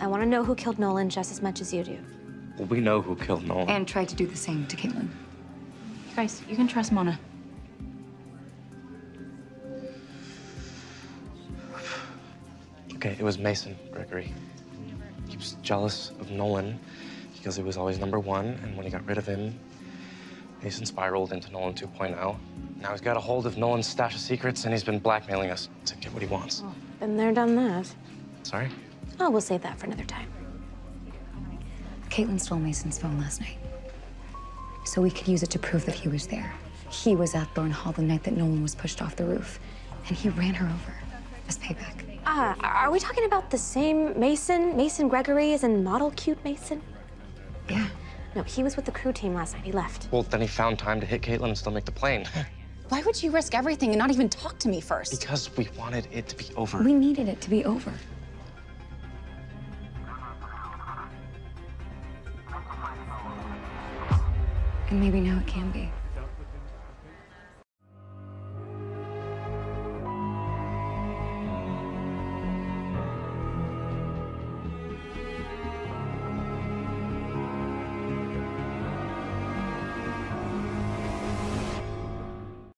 I want to know who killed Nolan just as much as you do. Well, we know who killed Nolan. And tried to do the same to Caitlin. You Guys, you can trust Mona. Okay, it was Mason Gregory. He was jealous of Nolan because he was always number one, and when he got rid of him, Mason spiraled into Nolan 2.0. Now he's got a hold of Nolan's stash of secrets, and he's been blackmailing us to get what he wants. Oh, been there, done that. Sorry? Oh, we'll save that for another time. Caitlin stole Mason's phone last night. So we could use it to prove that he was there. He was at Thorn Hall the night that Nolan was pushed off the roof. And he ran her over as payback. Ah, are we talking about the same Mason? Mason Gregory is in model cute Mason? Yeah. No, he was with the crew team last night. He left. Well, then he found time to hit Caitlin and still make the plane. Why would you risk everything and not even talk to me first? because we wanted it to be over. We needed it to be over. And maybe now it can be.